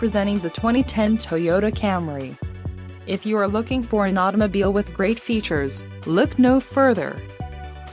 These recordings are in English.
presenting the 2010 Toyota Camry. If you are looking for an automobile with great features, look no further.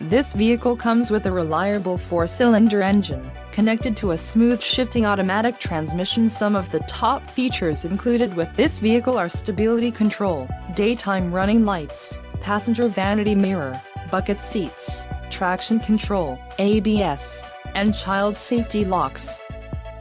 This vehicle comes with a reliable four-cylinder engine, connected to a smooth shifting automatic transmission. Some of the top features included with this vehicle are stability control, daytime running lights, passenger vanity mirror, bucket seats, traction control, ABS, and child safety locks.